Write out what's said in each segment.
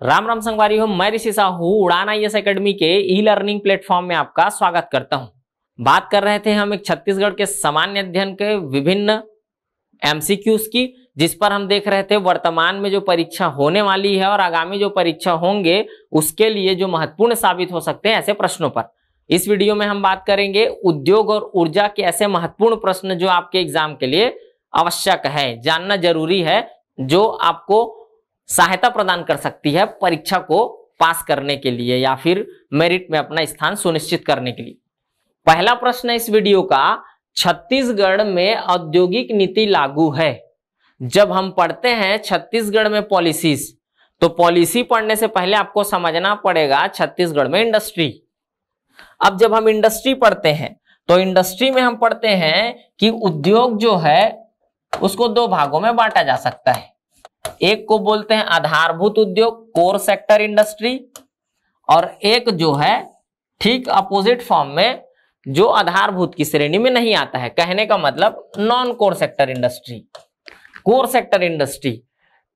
राम राम संगवारी हो, मैं ऋषि साहू उड़ान आई एकेडमी के ई लर्निंग प्लेटफॉर्म में आपका स्वागत करता हूँ। बात कर रहे थे हम एक छत्तीसगढ़ के सामान्य अध्ययन के विभिन्न एमसीक्यूज की, जिस पर हम देख रहे थे वर्तमान में जो परीक्षा होने वाली है और आगामी जो परीक्षा होंगे, उसके लिए जो महत्वपूर्ण साबित हो सकते हैं ऐसे प्रश्नों पर। इस वीडियो में हम बात करेंगे उद्योग और ऊर्जा के ऐसे महत्वपूर्ण प्रश्न जो आपके एग्ज़ाम के लिए आवश्यक है, जानना ज़रूरी है, जो आपको सहायता प्रदान कर सकती है परीक्षा को पास करने के लिए या फिर मेरिट में अपना स्थान सुनिश्चित करने के लिए। पहला प्रश्न इस वीडियो का, छत्तीसगढ़ में औद्योगिक नीति लागू है। जब हम पढ़ते हैं छत्तीसगढ़ में पॉलिसीज़ तो पॉलिसी पढ़ने से पहले आपको समझना पड़ेगा छत्तीसगढ़ में इंडस्ट्री। अब जब हम इंडस्ट्री पढ़ते हैं तो इंडस्ट्री में हम पढ़ते हैं कि उद्योग जो है, उसको दो भागों में बांटा जा सकता है। एक को बोलते हैं आधारभूत उद्योग कोर सेक्टर इंडस्ट्री और एक जो है ठीक अपोजिट फॉर्म में जो आधारभूत की श्रेणी में नहीं आता है। कहने का मतलब non core sector industry core sector industry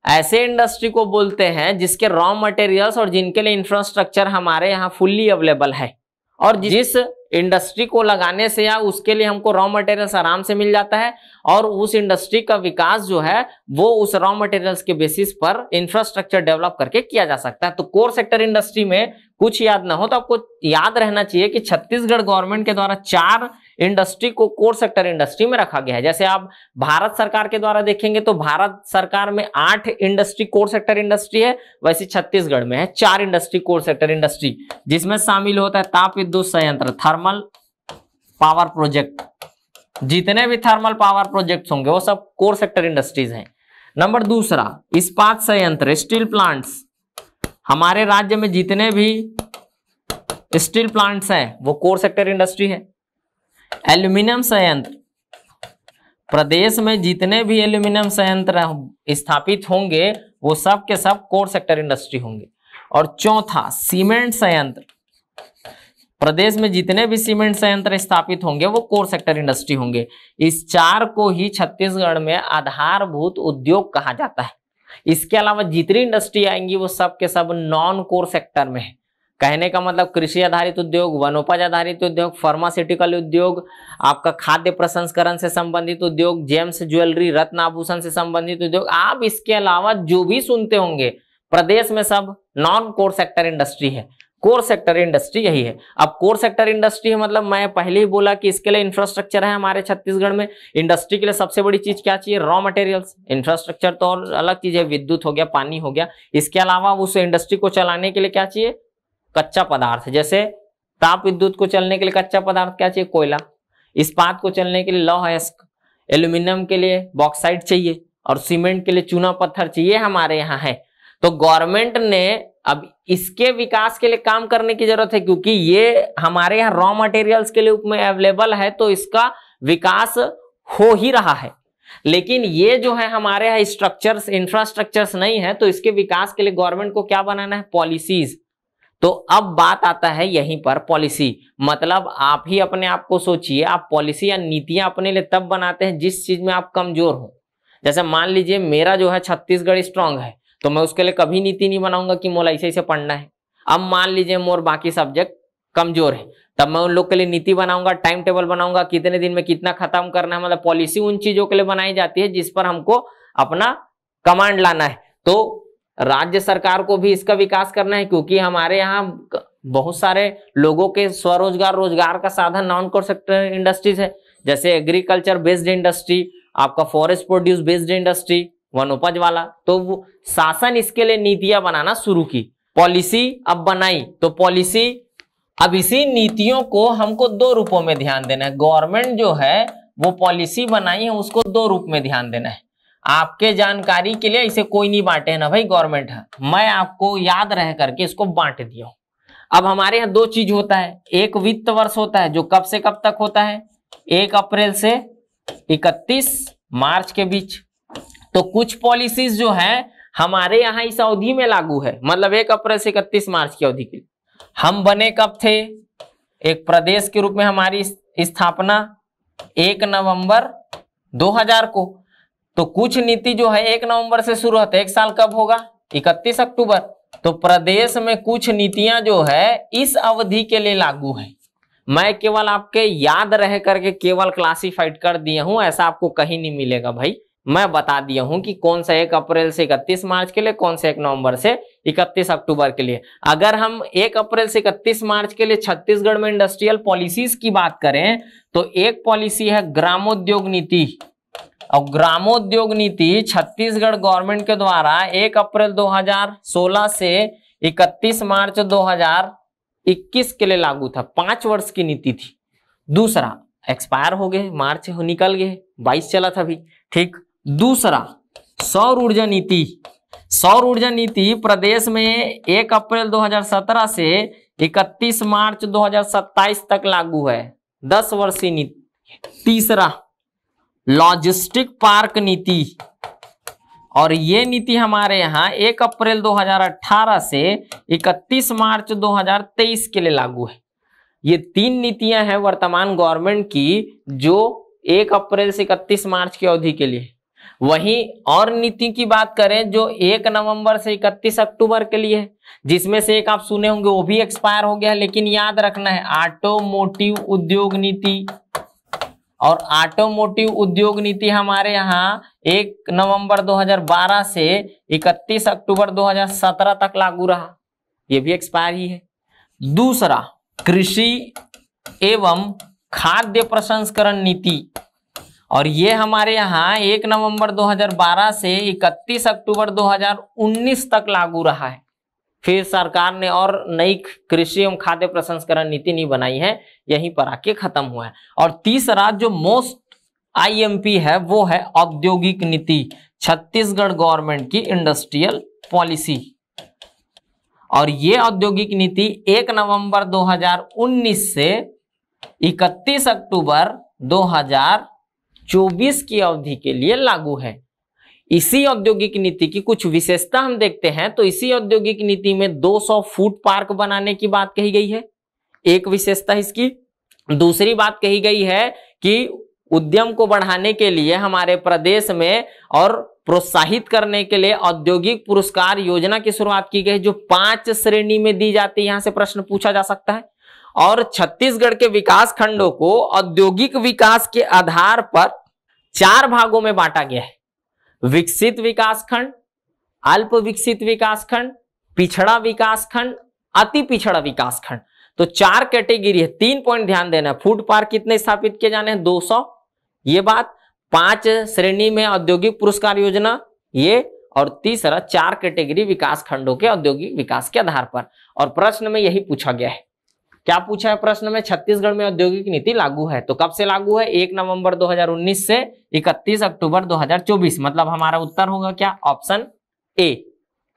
ऐसे इंडस्ट्री को बोलते हैं जिसके रॉ मटेरियल्स और जिनके लिए इंफ्रास्ट्रक्चर हमारे यहाँ फुल्ली अवेलेबल है। और जिस इंडस्ट्री को लगाने से या उसके लिए हमको रॉ मटेरियल्स आराम से मिल जाता है और उस इंडस्ट्री का विकास जो है, वो उस रॉ मटेरियल्स के बेसिस पर इंफ्रास्ट्रक्चर डेवलप करके किया जा सकता है। तो कोर सेक्टर इंडस्ट्री में कुछ याद ना हो तो आपको याद रहना चाहिए कि छत्तीसगढ़ गवर्नमेंट के द्वारा चार इंडस्ट्री को कोर सेक्टर इंडस्ट्री में रखा गया है। जैसे आप भारत सरकार के द्वारा देखेंगे तो भारत सरकार में आठ इंडस्ट्री, कोर सेक्टर इंडस्ट्री है, वैसे छत्तीसगढ़ में है, चार इंडस्ट्री, कोर सेक्टर इंडस्ट्री, जिसमें शामिल होता है ताप विद्युत संयंत्र, थर्मल पावर प्रोजेक्ट। जितने भी थर्मल पावर प्रोजेक्ट होंगे, वो सब कोर सेक्टर इंडस्ट्रीज़ हैं। नंबर दूसरा, इस्पात संयंत्र, स्टील प्लांट्स। हमारे राज्य में जितने भी स्टील प्लांट्स हैं, वो कोर सेक्टर इंडस्ट्री है। एल्यूमिनियम संयंत्र। प्रदेश में जितने भी एल्यूमिनियम संयंत्र स्थापित होंगे, वो सब के सब कोर सेक्टर इंडस्ट्री होंगे। और चौथा, सीमेंट संयंत्र। प्रदेश में जितने भी सीमेंट संयंत्र स्थापित होंगे, वो कोर सेक्टर इंडस्ट्री होंगे। इस चार को ही छत्तीसगढ़ में आधारभूत उद्योग कहा जाता है। इसके अलावा जितनी इंडस्ट्री आएँगी, वो सब के सब नॉन कोर सेक्टर में है। कहने का मतलब कृषि आधारित उद्योग, वनोपज आधारित उद्योग फार्मास्यूटिकल उद्योग, आपका खाद्य प्रसंस्करण से संबंधित उद्योग जेम्स ज्वेलरी रत्न आभूषण से संबंधित उद्योग, आप इसके अलावा जो भी सुनते होंगे, प्रदेश में सब नॉन कोर सेक्टर इंडस्ट्री है। कोर सेक्टर इंडस्ट्री यही है। अब कोर सेक्टर इंडस्ट्री है मतलब मैं पहले ही बोला कि इसके लिए इंफ्रास्ट्रक्चर है हमारे छत्तीसगढ़ में। इंडस्ट्री के लिए सबसे बड़ी चीज़ क्या चाहिए? रॉ मटेरियल्स इंफ्रास्ट्रक्चर तो और अलग चीज़ है। विद्युत हो गया, पानी हो गया। इसके अलावा उस इंडस्ट्री को चलाने के लिए क्या चाहिए? कच्चा पदार्थ, जैसे ताप विद्युत को चलने के लिए कच्चा पदार्थ क्या चाहिए? कोयला। इस्पात को चलने के लिए लौह अयस्क एल्यूमिनियम के लिए बॉक्साइड चाहिए और सीमेंट के लिए चूना पत्थर चाहिए हमारे यहाँ है। तो गवर्नमेंट ने अब इसके विकास के लिए काम करने की ज़रूरत है, क्योंकि ये हमारे यहाँ रॉ मटेरियल्स के लिए में अवेलेबल है तो इसका विकास हो ही रहा है। लेकिन ये जो है हमारे यहाँ स्ट्रक्चर्स इंफ्रास्ट्रक्चर्स नहीं है तो इसके विकास के लिए गवर्नमेंट को क्या बनाना है? पॉलिसीज़ तो अब बात आता है यहीं पर पॉलिसी मतलब आप ही अपने आप को सोचिए, आप पॉलिसी या नीतियाँ अपने लिए तब बनाते हैं जिस चीज़ में आप कमज़ोर हो। जैसे मान लीजिए मेरा जो है छत्तीसगढ़ स्ट्रांग है तो मैं उसके लिए कभी नीति नहीं बनाऊँगा कि मोला ऐसे ऐसे पढ़ना है। अब मान लीजिए मोर बाकी सब्जेक्ट कमज़ोर है, तब मैं उन लोग के लिए नीति बनाऊँगा टाइम टेबल बनाऊँगा, कितने दिन में कितना खत्म करना है मतलब पॉलिसी उन चीज़ों के लिए बनाई जाती है जिस पर हमको अपना कमांड लाना है। तो राज्य सरकार को भी इसका विकास करना है, क्योंकि हमारे यहाँ बहुत सारे लोगों के स्वरोजगार, रोज़गार का साधन नॉन कोर सेक्टर इंडस्ट्रीज़ है। जैसे एग्रीकल्चर बेस्ड इंडस्ट्री आपका फॉरेस्ट प्रोड्यूस बेस्ड इंडस्ट्री वनोपज वाला। तो शासन इसके लिए नीतियाँ बनाना शुरू की। पॉलिसी अब बनाई तो पॉलिसी अब इसी नीतियों को हमको दो रूपों में ध्यान देना है। गवर्नमेंट जो है, वो पॉलिसी बनाई है, उसको दो रूप में ध्यान देना है। आपके जानकारी के लिए इसे कोई नहीं बांटे ना भाई गवर्नमेंट है। मैं आपको याद रह करके इसको बांट दिया अब हमारे यहाँ दो चीज़ होता है। एक वित्त वर्ष होता है, जो कब से कब तक होता है? एक अप्रैल से इकतीस मार्च के बीच। तो कुछ पॉलिसीज़ जो है, हमारे यहाँ इस अवधि में लागू है। मतलब एक अप्रैल से इकतीस मार्च की अवधि के लिए। हम बने कब थे? एक प्रदेश के रूप में हमारी स्थापना एक नवंबर 2000 को। तो कुछ नीति जो है एक नवंबर से शुरू होता है। एक साल कब होगा? इकतीस अक्टूबर। तो प्रदेश में कुछ नीतियाँ जो है, इस अवधि के लिए लागू है। मैं केवल आपके याद रह करके केवल क्लासिफाइड कर दिया हूँ, ऐसा आपको कहीं नहीं मिलेगा भाई। मैं बता दिया हूँ कि कौन सा एक अप्रैल से इकतीस मार्च के लिए, कौन सा एक नवंबर से इकतीस अक्टूबर के लिए। अगर हम एक अप्रैल से इकतीस मार्च के लिए छत्तीसगढ़ में इंडस्ट्रियल पॉलिसीज़ की बात करें तो एक पॉलिसी है ग्रामोद्योग नीति। और ग्रामोद्योग नीति छत्तीसगढ़ गवर्नमेंट के द्वारा एक अप्रैल 2016 से 31 मार्च 2021 के लिए लागू था। पाँच वर्ष की नीति थी। दूसरा एक्सपायर हो गए, मार्च हो, निकल गए, बाईस चला था अभी। ठीक। दूसरा, सौर ऊर्जा नीति। सौर ऊर्जा नीति प्रदेश में एक अप्रैल 2017 से 31 मार्च 2027 तक लागू है। दस वर्षीय नीति। तीसरा लॉजिस्टिक पार्क नीति। और ये नीति हमारे यहाँ एक अप्रैल 2018 से 31 मार्च 2023 के लिए लागू है। ये तीन नीतियाँ हैं वर्तमान गवर्नमेंट की जो एक अप्रैल से इकतीस मार्च की अवधि के लिए। वहीं और नीति की बात करें जो एक नवंबर से इकतीस अक्टूबर के लिए है, जिसमें से एक आप सुने होंगे, वो भी एक्सपायर हो गया है, लेकिन याद रखना है ऑटोमोटिव उद्योग नीति। और ऑटोमोटिव उद्योग नीति हमारे यहाँ एक नवंबर 2012 से 31 अक्टूबर 2017 तक लागू रहा। ये भी एक्सपायर ही है। दूसरा, कृषि एवं खाद्य प्रसंस्करण नीति। और ये हमारे यहाँ एक नवंबर 2012 से 31 अक्टूबर 2019 तक लागू रहा है। फिर सरकार ने और नई कृषि एवं खाद्य प्रसंस्करण नीति नहीं बनाई है, यहीं पर आके खत्म हुआ है। और तीसरा जो मोस्ट आईएमपी है, वो है औद्योगिक नीति, छत्तीसगढ़ गवर्नमेंट की इंडस्ट्रियल पॉलिसी। और ये औद्योगिक नीति एक नवंबर 2019 से 31 अक्टूबर 2024 की अवधि के लिए लागू है। इसी औद्योगिक नीति की कुछ विशेषता हम देखते हैं तो इसी औद्योगिक नीति में 200 फ़ूड पार्क बनाने की बात कही गई है। एक विशेषता इसकी। दूसरी बात कही गई है कि उद्यम को बढ़ाने के लिए हमारे प्रदेश में और प्रोत्साहित करने के लिए औद्योगिक पुरस्कार योजना की शुरुआत की गई, जो पाँच श्रेणी में दी जाती है, यहाँ से प्रश्न पूछा जा सकता है। और छत्तीसगढ़ के विकास खंडों को औद्योगिक विकास के आधार पर चार भागों में बांटा गया है। विकसित विकास खंड अल्प विकसित विकास खंड पिछड़ा विकास खंड अति पिछड़ा विकास खंड तो चार कैटेगरी है, तीन पॉइंट ध्यान देना है। फ़ूड पार्क कितने स्थापित किए जाने हैं? 200 ये बात पाँच श्रेणी में औद्योगिक पुरस्कार योजना, ये और तीसरा चार कैटेगरी विकास खंडों के औद्योगिक विकास के आधार पर। और प्रश्न में यही पूछा गया है। क्या पूछा है प्रश्न में? छत्तीसगढ़ में औद्योगिक नीति लागू है तो कब से लागू है? एक नवंबर 2019 से 31 अक्टूबर 2024 मतलब हमारा उत्तर होगा क्या? Option A.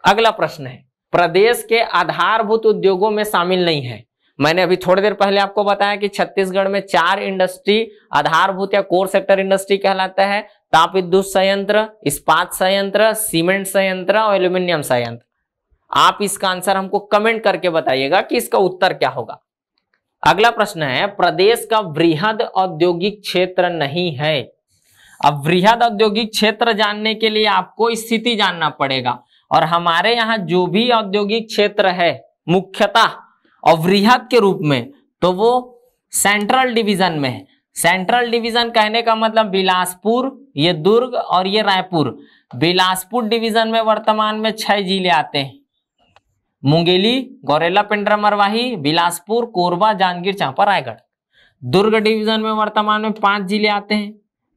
अगला प्रश्न है, प्रदेश के आधारभूत उद्योगों में शामिल नहीं है। मैंने अभी थोड़ी देर पहले आपको बताया कि छत्तीसगढ़ में चार इंडस्ट्री, आधारभूत या कोर सेक्टर इंडस्ट्री कहलाता है। ताप विद्युत संयंत्र, इस्पात संयंत्र, सीमेंट संयंत्र और एल्यूमिनियम संयंत्र। आप इसका आंसर हमको कमेंट करके बताइएगा कि इसका उत्तर क्या होगा। अगला प्रश्न है, प्रदेश का वृहद औद्योगिक क्षेत्र नहीं है। अब वृहद औद्योगिक क्षेत्र जानने के लिए आपको स्थिति जानना पड़ेगा। और हमारे यहाँ जो भी औद्योगिक क्षेत्र है, मुख्यतः और वृहद के रूप में तो वो सेंट्रल डिवीज़न में है। सेंट्रल डिवीज़न कहने का मतलब बिलासपुर, ये दुर्ग और ये रायपुर। बिलासपुर डिवीज़न में वर्तमान में छह ज़िले आते हैं। मुंगेली, गौरेला पिंडरा मरवाही, बिलासपुर, कोरबा, जांजगीर चांपा, रायगढ़। दुर्ग डिवीज़न में वर्तमान में पाँच ज़िले आते हैं।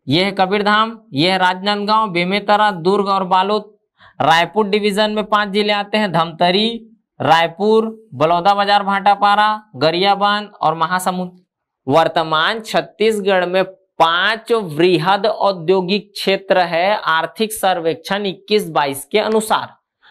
यह है कबीरधाम, यह राजनांदगांव, बेमेतरा, दुर्ग और बालोद। रायपुर डिवीज़न में पाँच ज़िले आते हैं, धमतरी, रायपुर, बलौदा बाज़ार, भाटापारा, गरियाबंद और महासमुंद। वर्तमान छत्तीसगढ़ में पाँच वृहद औद्योगिक क्षेत्र है, आर्थिक सर्वेक्षण 21-22 के अनुसार।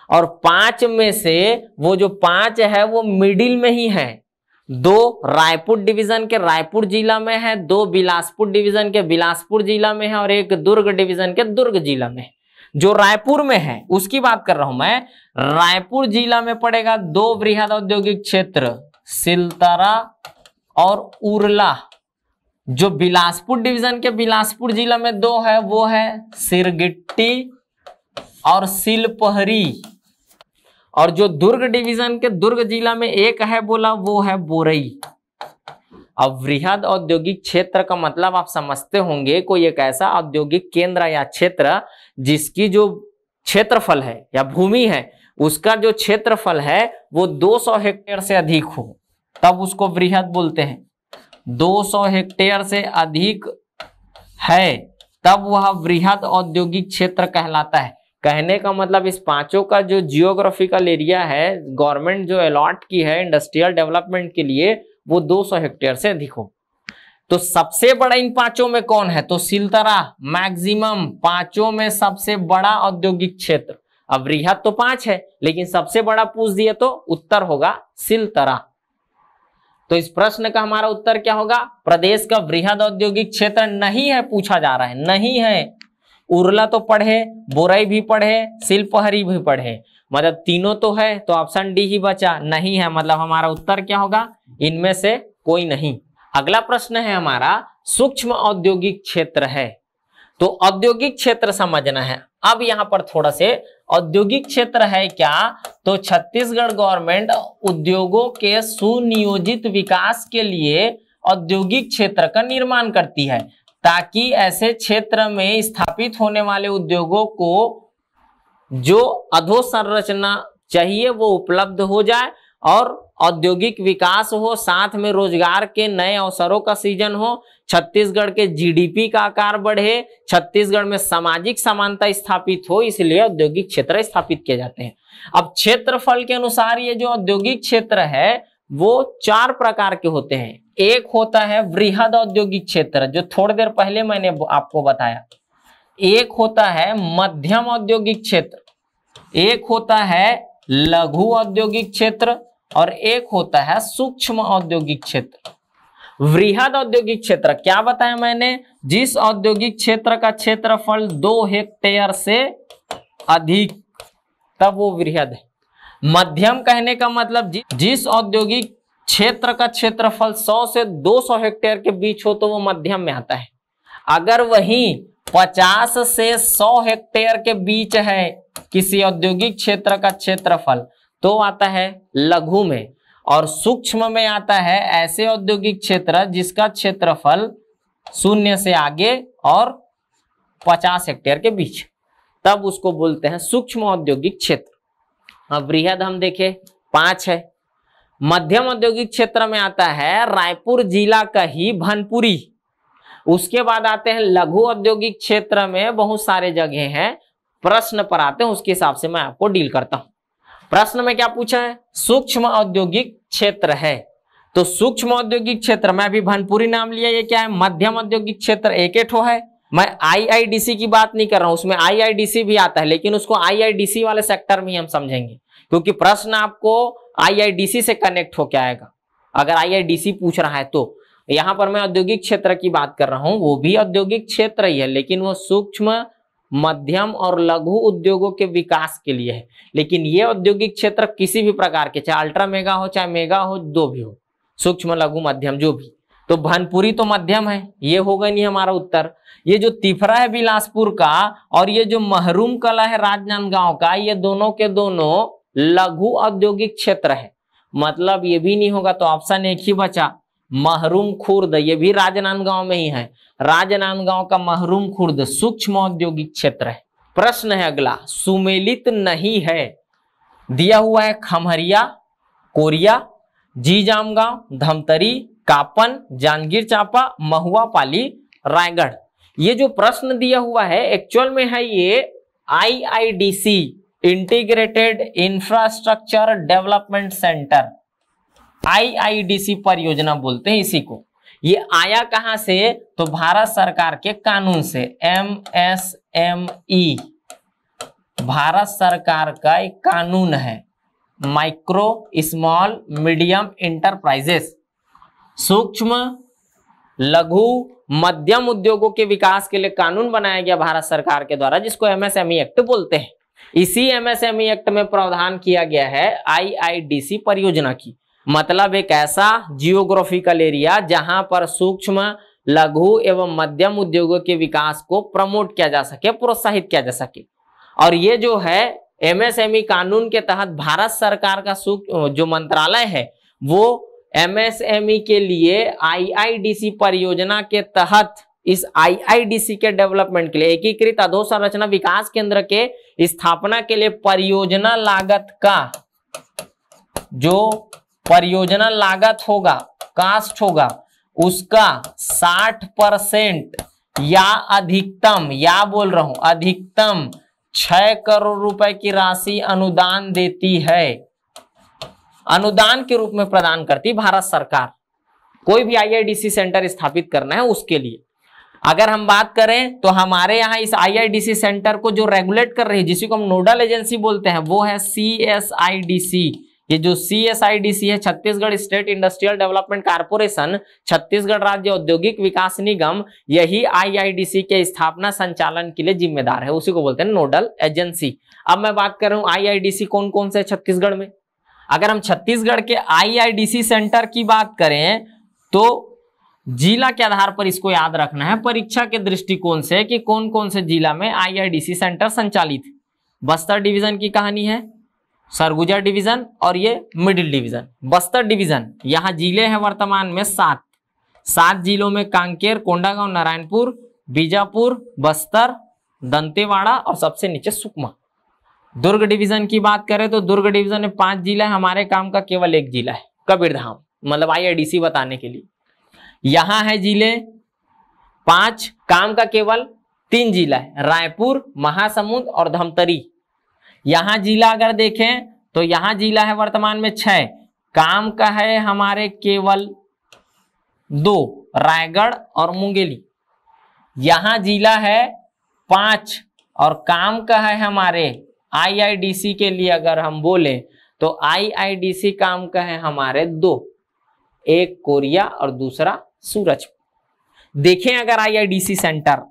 और पाँच में से वो जो पाँच है वो मिडिल में ही है। दो रायपुर डिवीज़न के रायपुर जिला में है, दो बिलासपुर डिवीज़न के बिलासपुर जिला में है और एक दुर्ग डिवीज़न के दुर्ग जिला में जो रायपुर में है, उसकी बात कर रहा हूँ मैं, रायपुर जिला में पड़ेगा दो वृहद औद्योगिक क्षेत्र, सिलतरा और उरला। जो बिलासपुर डिवीज़न के बिलासपुर जिला में दो है, वो है सिरगिट्टी और सिलपहरी। और जो दुर्ग डिवीज़न के दुर्ग जिला में एक है बोला, वो है बोरई। अब वृहद औद्योगिक क्षेत्र का मतलब आप समझते होंगे, कोई एक ऐसा औद्योगिक केंद्र या क्षेत्र जिसकी जो क्षेत्रफल है या भूमि है, उसका जो क्षेत्रफल है, वो 200 हेक्टेयर से अधिक हो। तब उसको वृहद बोलते हैं। 200 हेक्टेयर से अधिक है, तब वह वृहद औद्योगिक क्षेत्र कहलाता है। कहने का मतलब इस पाँचों का जो जियोग्राफिकल एरिया है गवर्नमेंट जो अलॉट की है इंडस्ट्रियल डेवलपमेंट के लिए, वो 200 हेक्टेयर से अधिक हो। तो सबसे बड़ा इन पाँचों में कौन है? तो सिलतरा मैक्सिमम पाँचों में सबसे बड़ा औद्योगिक क्षेत्र। अब वृहद तो पाँच है, लेकिन सबसे बड़ा पूछ दिए तो उत्तर होगा सिलतरा। तो इस प्रश्न का हमारा उत्तर क्या होगा? प्रदेश का वृहद औद्योगिक क्षेत्र नहीं है, पूछा जा रहा है, नहीं है। उर्ला तो पढ़े, बोराई भी पढ़े शिल्पहरी भी पढ़े। मतलब तीनों तो है तो ऑप्शन डी ही बचा। नहीं है मतलब हमारा उत्तर क्या होगा? इनमें से कोई नहीं। अगला प्रश्न है हमारा, सूक्ष्म औद्योगिक क्षेत्र है। तो औद्योगिक क्षेत्र समझना है। अब यहाँ पर थोड़ा से औद्योगिक क्षेत्र है क्या? तो छत्तीसगढ़ गवर्नमेंट उद्योगों के सुनियोजित विकास के लिए औद्योगिक क्षेत्र का निर्माण करती है। ताकि ऐसे क्षेत्र में स्थापित होने वाले उद्योगों को जो अधोसंरचना चाहिए वो उपलब्ध हो जाए और औद्योगिक विकास हो, साथ में रोज़गार के नए अवसरों का सीज़न हो, छत्तीसगढ़ के जीडीपी का आकार बढ़े, छत्तीसगढ़ में सामाजिक समानता स्थापित हो, इसलिए औद्योगिक क्षेत्र स्थापित किए जाते हैं। अब क्षेत्रफल के अनुसार ये जो औद्योगिक क्षेत्र है वो चार प्रकार के होते हैं। एक होता है वृहद औद्योगिक क्षेत्र, जो थोड़ी देर पहले मैंने आपको बताया। एक होता है मध्यम औद्योगिक क्षेत्र, एक होता है लघु औद्योगिक क्षेत्र, और एक होता है सूक्ष्म औद्योगिक क्षेत्र। वृहद औद्योगिक क्षेत्र, क्या बताया मैंने? जिस औद्योगिक क्षेत्र का क्षेत्रफल दो हेक्टेयर से अधिक, तब वो वृहद है। मध्यम कहने का मतलब जि, जिस औद्योगिक क्षेत्र का क्षेत्रफल 100 से 200 हेक्टेयर के बीच हो तो वो मध्यम में आता है। अगर वही 50 से 100 हेक्टेयर के बीच है किसी औद्योगिक क्षेत्र का क्षेत्रफल तो आता है लघु में। और सूक्ष्म में आता है ऐसे औद्योगिक क्षेत्र जिसका क्षेत्रफल शून्य से आगे और 50 हेक्टेयर के बीच। तब उसको बोलते हैं सूक्ष्म औद्योगिक क्षेत्र। अब वृहद हम देखे, पाँच है। मध्यम औद्योगिक क्षेत्र में आता है, रायपुर जिला का ही भनपुरी। उसके बाद आते हैं, लघु औद्योगिक क्षेत्र में बहुत सारे जगह हैं। प्रश्न पर आते हैं, उसके हिसाब से मैं आपको डील करता हूँ। प्रश्न में क्या पूछा है? सूक्ष्म औद्योगिक क्षेत्र है। तो सूक्ष्म औद्योगिक क्षेत्र में अभी भनपुरी नाम लिया, ये क्या है? मध्यम औद्योगिक क्षेत्र एक है। मैं आईआईडीसी की बात नहीं कर रहा हूँ, उसमें आईआईडीसी भी आता है, लेकिन उसको आईआईडीसी वाले सेक्टर में हम समझेंगे। क्योंकि प्रश्न आपको आईआईडीसी से कनेक्ट होकर आएगा। अगर आईआईडीसी पूछ रहा है तो। यहाँ पर मैं औद्योगिक क्षेत्र की बात कर रहा हूँ, वो भी औद्योगिक क्षेत्र ही है, लेकिन वो सूक्ष्म, मध्यम और लघु उद्योगों के विकास के लिए है। लेकिन ये औद्योगिक क्षेत्र किसी भी प्रकार के, चाहे अल्ट्रा मेगा हो, चाहे मेगा हो, दो भी हो। सूक्ष्म, लघु, मध्यम, जो भी। तो भनपुरी तो मध्यम है, ये होगा नहीं हमारा उत्तर। ये जो तिफरा है बिलासपुर का और ये जो महरूम कला है राजनांदगांव का, ये दोनों के दोनों लघु औद्योगिक क्षेत्र है। मतलब ये भी नहीं होगा तो ऑप्शन एक ही बचा। महरूम खुर्द, ये भी राजनांदगांव में ही है। राजनांदगांव का महरूम खुर्द सूक्ष्म औद्योगिक क्षेत्र है। प्रश्न है अगला, सुमेलित नहीं है। दिया हुआ है खमहरिया, कोरिया, जीजामगांव, धमतरी, कापन, जांजगीर चांपा, महुआ पाली, रायगढ़। ये जो प्रश्न दिया हुआ है एक्चुअल में है ये IIDC integrated infrastructure development centre IIDC परियोजना बोलते हैं इसी को। ये आया कहाँ से? तो भारत सरकार के कानून से M S M E Bharat सरकार का एक कानून है माइक्रो स्मॉल मीडियम इंटरप्राइजेस सूक्ष्म लघु मध्यम उद्योगों के विकास के लिए कानून बनाया गया भारत सरकार के द्वारा, जिसको एमएसएमई एक्ट बोलते हैं। इसी एमएसएमई एक्ट में प्रावधान किया गया है आईआईडीसी परियोजना की। मतलब एक ऐसा जियोग्राफिकल एरिया जहाँ पर सूक्ष्म, लघु एवं मध्यम उद्योगों के विकास को प्रमोट किया जा सके, प्रोत्साहित किया जा सके। और ये जो है एमएसएमई कानून के तहत भारत सरकार का जो मंत्रालय है, वो एमएसएमई के लिए आईआईडीसी परियोजना के तहत इस आईआईडीसी के डेवलपमेंट के लिए एकीकृत अधोसंरचना विकास केंद्र के स्थापना के लिए परियोजना लागत का, जो परियोजना लागत होगा कास्ट होगा, उसका 60 परसेंट या अधिकतम, या बोल रहा हूँ, अधिकतम छह करोड़ रुपए की राशि अनुदान देती है। अनुदान के रूप में प्रदान करती भारत सरकार। कोई भी आईआईडीसी सेंटर स्थापित करना है उसके लिए। अगर हम बात करें तो हमारे यहाँ इस आईआईडीसी सेंटर को जो रेगुलेट कर रही है, जिसको हम नोडल एजेंसी बोलते हैं, वो है सी एस आई डी सी ये जो C S I D C है, Chhattisgarh state industrial development corporation Chhattisgarh राज्य औद्योगिक विकास निगम, यही आईआईडीसी के स्थापना संचालन के लिए जिम्मेदार है। उसी को बोलते हैं नोडल एजेंसी अब मैं बात कर आईआईडीसी कौन कौन से छत्तीसगढ़ में? अगर हम छत्तीसगढ़ के आईआईडीसी सेंटर की बात करें तो जिला के आधार पर इसको याद रखना है, परीक्षा के दृष्टिकोण से कि कौन कौन से जिला में आईआईडीसी सेंटर संचालित। बस्तर डिवीज़न की कहानी है, सरगुजा डिवीज़न और ये मिडिल डिवीज़न बस्तर डिवीज़न यहाँ ज़िले हैं वर्तमान में सात। सात जिलों में कांकेर, कोंडागांव, नारायणपुर, बीजापुर, बस्तर, दंतेवाड़ा और सबसे नीचे सुकमा। दुर्ग डिवीज़न की बात करें तो दुर्ग डिवीज़न में पाँच जिला है, हमारे काम का केवल एक जिला है, कबीरधाम मतलब आईआईडीसी बताने के लिए। यहाँ है ज़िले पाँच, काम का केवल तीन जिला है, रायपुर, महासमुंद और धमतरी। यहाँ जिला अगर देखें तो यहाँ जिला है वर्तमान में छह, काम का है हमारे केवल दो, रायगढ़ और मुंगेली। यहाँ जिला है पाँच और काम का है हमारे आईआईडीसी के लिए अगर हम बोले तो आईआईडीसी काम का है हमारे दो, एक कोरिया और दूसरा सूरज। देखें अगर आईआईडीसी सेंटर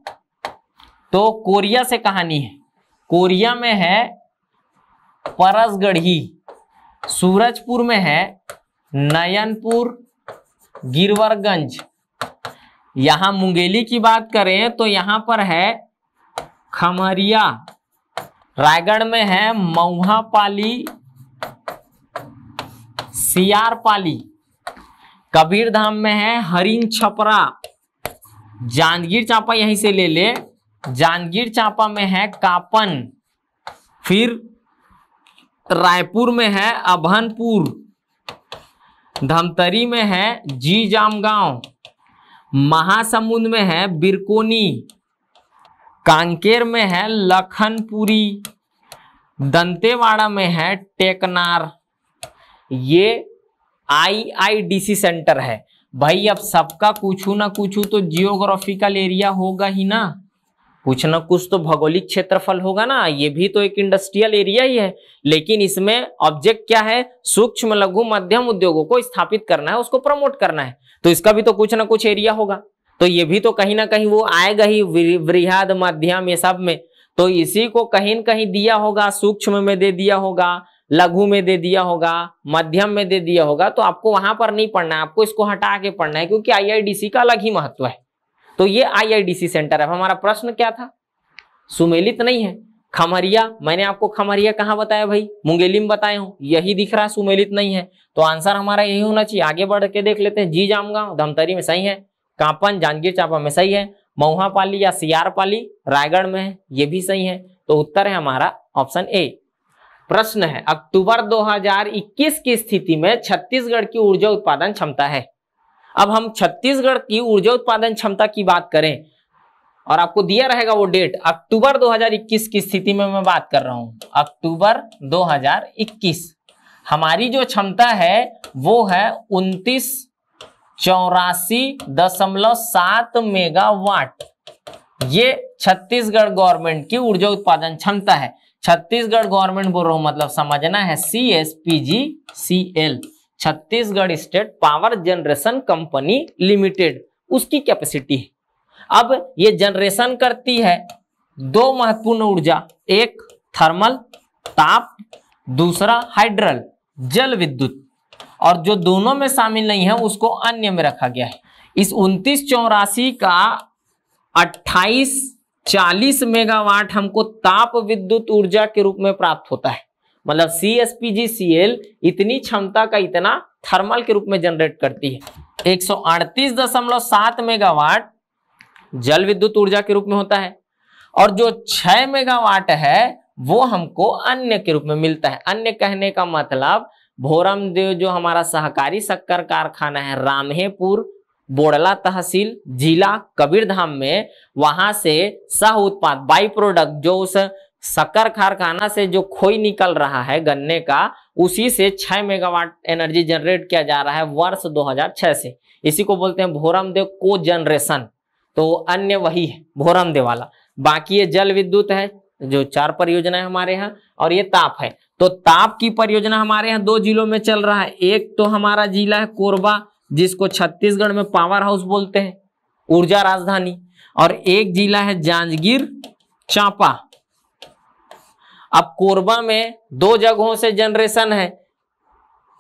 तो कोरिया से कहानी है। कोरिया में है परसगढ़ी, सूरजपुर में है नयनपुर, गिरवरगंज। यहाँ मुंगेली की बात करें तो यहाँ पर है खमरिया। रायगढ़ में है मऊहा पाली मऊहापाली, सियारपाली। कबीरधाम में है हरिन छपरा जांजगीर चांपा यहीं से ले ले। जांजगीर चांपा में है कापन। फिर रायपुर में है अभनपुर। धमतरी में है जी जामगांव महासमुंद में है बिरकोनी। कांकेर में है लखनपुरी, दंतेवाड़ा में है टेकनार। ये आईआईडीसी सेंटर है। भाई, अब सबका कुछ ना कुछ तो जियोग्राफिकल एरिया होगा ही ना। कुछ ना कुछ तो भौगोलिक क्षेत्रफल होगा ना, ये भी तो एक इंडस्ट्रियल एरिया ही है। लेकिन इसमें ऑब्जेक्ट क्या है? सूक्ष्म, लघु, मध्यम उद्योगों को स्थापित करना है, उसको प्रमोट करना है। तो इसका भी तो कुछ ना कुछ एरिया होगा। तो ये भी तो कहीं ना कहीं वो आएगा ही वृहद मध्यम ये सब में। तो इसी को कहीं न कहीं दिया होगा, सूक्ष्म में दे दिया होगा, लघु में दे दिया होगा, मध्यम में दे दिया होगा तो आपको वहाँ पर नहीं पढ़ना है, आपको इसको हटा के पढ़ना है, क्योंकि आईआईडीसी का अलग ही महत्व है। तो ये आईआईडीसी सेंटर है। हमारा प्रश्न क्या था? सुमेलित नहीं है। खमरिया, मैंने आपको खमरिया कहाँ बताया भाई? मुंगेली में बताया हूँ। यही दिख रहा है, सुमेलित नहीं है। तो आंसर हमारा यही होना चाहिए। आगे बढ़ के देख लेते हैं। जी जामगांव धमतरी में सही है। कांपन, जांजगीर चांपा में सही है। मऊहापाली या सियारपाली रायगढ़ में है, ये भी सही है। तो उत्तर है हमारा ऑप्शन ए। प्रश्न है, अक्टूबर 2021 की स्थिति में छत्तीसगढ़ की ऊर्जा उत्पादन क्षमता है। अब हम छत्तीसगढ़ की ऊर्जा उत्पादन क्षमता की बात करें, और आपको दिया रहेगा वो डेट, अक्टूबर 2021 की स्थिति में मैं बात कर रहा हूँ। अक्टूबर 2021 हमारी जो क्षमता है, वो है उनतीस चौरासी दशमलव सात मेगावाट। ये छत्तीसगढ़ गवर्नमेंट की ऊर्जा उत्पादन क्षमता है। छत्तीसगढ़ गवर्नमेंट बोल रहा हूँ मतलब समझना है। C S P G C L Chhattisgarh state power generation company limited. उसकी कैपेसिटी है। अब ये जनरेशन करती है दो महत्वपूर्ण ऊर्जा, एक थर्मल ताप, दूसरा हाइड्रल, जल विद्युत। और जो दोनों में शामिल नहीं है, उसको अन्य में रखा गया है। इस उनतीस चौरासी का 28 40 मेगावाट हमको ताप विद्युत ऊर्जा के रूप में प्राप्त होता है। मतलब C S P G C L इतनी क्षमता का इतना थर्मल के रूप में जनरेट करती है। 138.7 मेगावाट जल विद्युत ऊर्जा के रूप में होता है और जो 6 मेगावाट है, वो हमको अन्य के रूप में मिलता है। अन्य कहने का मतलब भोरम देव जो हमारा सहकारी शक्कर कारखाना है, रामहेपुर, बोड़ला तहसील, जिला कबीरधाम में, वहाँ से सह उत्पाद, बाई प्रोडक्ट जो उस शक्कर कारखाना से जो खोई निकल रहा है गन्ने का, उसी से 6 मेगावाट एनर्जी जनरेट किया जा रहा है वर्ष 2006 से। इसी को बोलते हैं भोरम देव को जनरेशन। तो अन्य वही है, भोरम देव वाला। बाकी ये जल विद्युत है जो चार परियोजना है हमारे यहाँ, और ये ताप है। तो ताप की परियोजना हमारे यहाँ दो जिलों में चल रहा है। एक तो हमारा जिला है कोरबा, जिसको छत्तीसगढ़ में पावर हाउस बोलते हैं, ऊर्जा राजधानी। और एक जिला है जांजगीर चांपा। अब कोरबा में दो जगहों से जनरेशन है,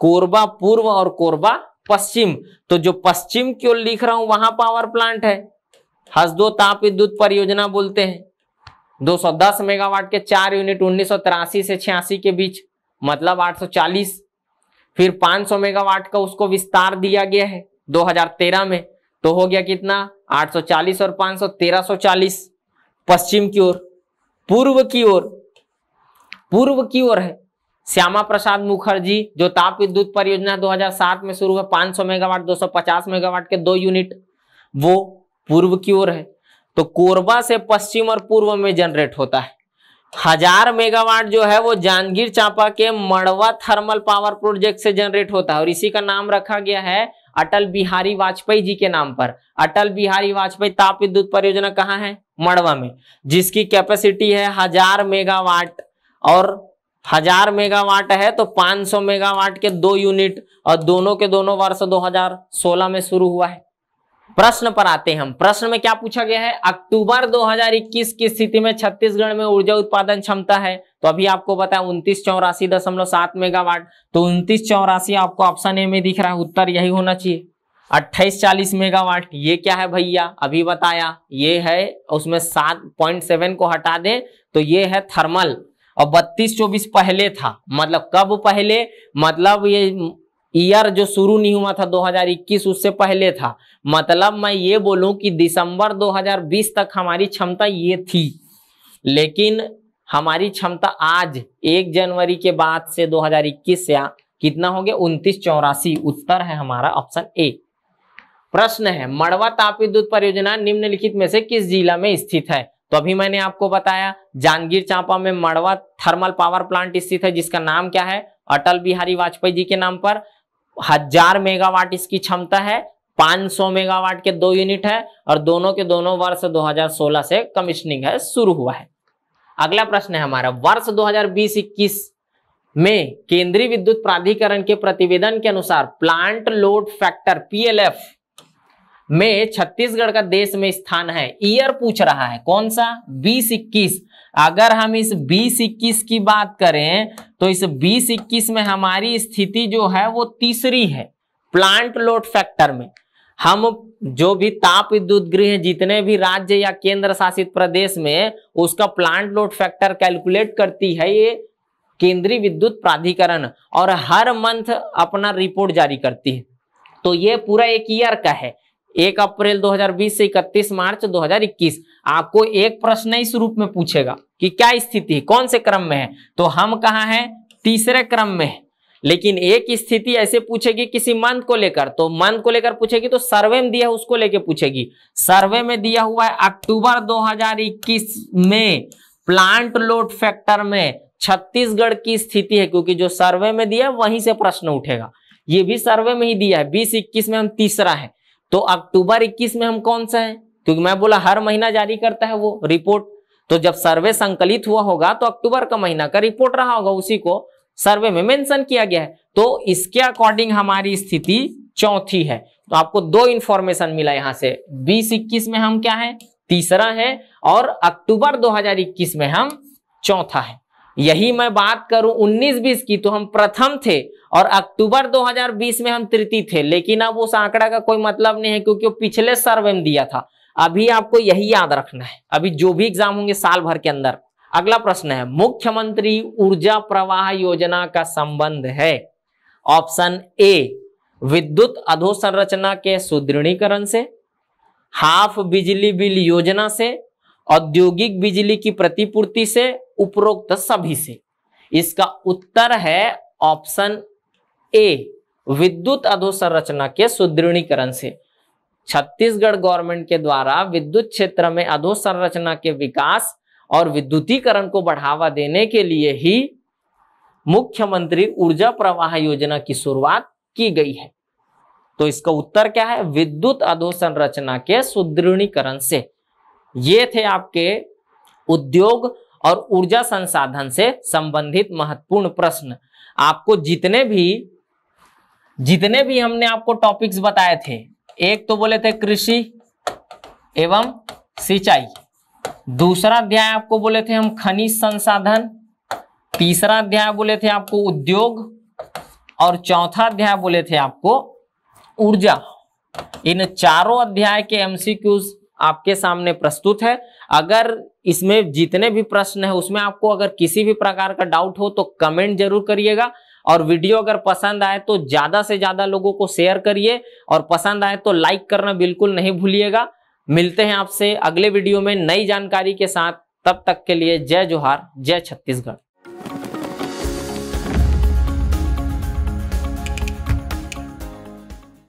कोरबा पूर्व और कोरबा पश्चिम। तो जो पश्चिम की ओर लिख रहा हूँ, वहाँ पावर प्लांट है। हसदो ताप विद्युत परियोजना बोलते हैं। 210 मेगावाट के चार यूनिट उन्नीस से छियासी के बीच मतलब 840 फिर 500 मेगावाट का उसको विस्तार दिया गया है 2013 में। तो हो गया कितना? 840 और 500 1340 पश्चिम की ओर, पूर्व की ओर, पूर्व की ओर है। श्यामा प्रसाद मुखर्जी, जो ताप विद्युत परियोजना 2007 में शुरू है 500 मेगावाट 250 मेगावाट के दो यूनिट, वो पूर्व की ओर है। तो कोरबा से पश्चिम और पूर्व में जनरेट होता है। हज़ार मेगावाट जो है वो जांजगीर चांपा के मड़वा थर्मल पावर प्रोजेक्ट से जनरेट होता है और इसी का नाम रखा गया है अटल बिहारी वाजपेयी जी के नाम पर। अटल बिहारी वाजपेयी ताप विद्युत परियोजना कहाँ है? मड़वा में, जिसकी कैपेसिटी है हज़ार मेगावाट और हज़ार मेगावाट है तो 500 मेगावाट के दो यूनिट और दोनों के दोनों वर्ष 2016 में शुरू हुआ है। प्रश्न पर आते हैं हम। प्रश्न में क्या पूछा गया है? अक्टूबर 2021 की स्थिति में छत्तीसगढ़ में ऊर्जा उत्पादन क्षमता है। तो अभी आपको बताया उनतीस चौरासी दशमलव सात मेगावाट। तो उनतीस चौरासी आपको ऑप्शन ए में दिख रहा है, उत्तर यही होना चाहिए। अट्ठाईस चालीस मेगावाट, ये क्या है भैया? अभी बताया, ये है, उसमें सात पॉइंट सेवन को हटा दें तो ये है थर्मल। और बत्तीस चौबीस पहले था मतलब कब पहले? मतलब ये ईयर जो शुरू नहीं हुआ था 2021 उससे पहले था। मतलब मैं ये बोलूँ कि दिसंबर 2020 तक हमारी क्षमता ये थी। लेकिन हमारी क्षमता आज, एक जनवरी के बाद से 2021 से कितना हो गया? उनतीस चौरासी। उत्तर है हमारा ऑप्शन ए। प्रश्न है, मड़वा ताप विद्युत परियोजना निम्नलिखित में से किस जिला में स्थित है? तो अभी मैंने आपको बताया, जांजगीर चांपा में मड़वा थर्मल पावर प्लांट स्थित है, जिसका नाम क्या है? अटल बिहारी वाजपेयी जी के नाम पर। हज़ार मेगावाट इसकी क्षमता है 500 मेगावाट के दो यूनिट है और दोनों के दोनों वर्ष 2016 से कमिश्निंग है, शुरू हुआ है। अगला प्रश्न है हमारा, वर्ष 2020-21 में केंद्रीय विद्युत प्राधिकरण के प्रतिवेदन के अनुसार प्लांट लोड फैक्टर पीएलएफ में छत्तीसगढ़ का देश में स्थान है। ईयर पूछ रहा है। कौन सा? बीस इक्कीस। अगर हम इस बीस इक्कीस की बात करें तो इस बीस इक्कीस में हमारी स्थिति जो है, वो तीसरी है। प्लांट लोड फैक्टर में। हम जो भी ताप विद्युत गृह, जितने भी राज्य या केंद्र शासित प्रदेश में, उसका प्लांट लोड फैक्टर कैलकुलेट करती है ये केंद्रीय विद्युत प्राधिकरण, और हर मंथ अपना रिपोर्ट जारी करती है। तो ये पूरा एक ईयर का है। एक अप्रैल 2020 से 31 मार्च 2021 आपको एक प्रश्न इस रूप में पूछेगा कि क्या स्थिति कौन से क्रम में है? तो हम कहा है? तीसरे क्रम में। है लेकिन एक स्थिति ऐसे पूछेगी किसी मंथ को लेकर। तो मंथ को लेकर पूछेगी तो सर्वे में दिया उसको लेकर पूछेगी। सर्वे में दिया हुआ है अक्टूबर 2021 में प्लांट लोड फैक्टर में छत्तीसगढ़ की स्थिति है, क्योंकि जो सर्वे में दिया वहीं से प्रश्न उठेगा। ये भी सर्वे में ही दिया है। बीस इक्कीस में हम तीसरा है। तो अक्टूबर 21 में हम कौन सा है? क्योंकि मैं बोला हर महीना जारी करता है वो रिपोर्ट तो जब सर्वे संकलित हुआ होगा तो अक्टूबर का महीना का रिपोर्ट रहा होगा, उसी को सर्वे में मेंशन किया गया है। तो इसके अकॉर्डिंग हमारी स्थिति चौथी है। तो आपको दो इंफॉर्मेशन मिला यहाँ से। बीस इक्कीस में हम क्या है? तीसरा है और अक्टूबर 2021 में हम चौथा है। यही मैं बात करूँ 19-20 की तो हम प्रथम थे और अक्टूबर 2020 में हम तृतीय थे, लेकिन अब उस आंकड़ा का कोई मतलब नहीं है, क्योंकि वो पिछले सर्वे में दिया था। अभी आपको यही याद रखना है। अभी जो भी एग्ज़ाम होंगे साल भर के अंदर। अगला प्रश्न है, मुख्यमंत्री ऊर्जा प्रवाह योजना का संबंध है? ऑप्शन ए, विद्युत अधोसंरचना के सुदृढ़ीकरण से, हाफ़ बिजली बिल योजना से, औद्योगिक बिजली की प्रतिपूर्ति से, उपरोक्त सभी से। इसका उत्तर है ऑप्शन ए विद्युत अधोसंरचना के सुदृढ़ीकरण से। छत्तीसगढ़ गवर्नमेंट के द्वारा विद्युत क्षेत्र में अधोसंरचना के विकास और विद्युतीकरण को बढ़ावा देने के लिए ही मुख्यमंत्री ऊर्जा प्रवाह योजना की शुरुआत की गई है। तो इसका उत्तर क्या है? विद्युत अधोसंरचना के सुदृढ़ीकरण से। ये थे आपके उद्योग और ऊर्जा संसाधन से संबंधित महत्वपूर्ण प्रश्न। आपको जितने भी जितने भी हमने आपको टॉपिक्स बताए थे, एक तो बोले थे कृषि एवं सिंचाई। दूसरा अध्याय आपको बोले थे हम खनिज संसाधन। तीसरा अध्याय बोले थे आपको उद्योग। और चौथा अध्याय बोले थे आपको ऊर्जा। इन चारों अध्याय के एमसीक्यूज आपके सामने प्रस्तुत है। अगर इसमें जितने भी प्रश्न है, उसमें आपको अगर किसी भी प्रकार का डाउट हो तो कमेंट ज़रूर करिएगा। और वीडियो अगर पसंद आए तो ज़्यादा से ज़्यादा लोगों को शेयर करिए और पसंद आए तो लाइक करना बिल्कुल नहीं भूलिएगा। मिलते हैं आपसे अगले वीडियो में नई जानकारी के साथ। तब तक के लिए जय जोहार, जय छत्तीसगढ़।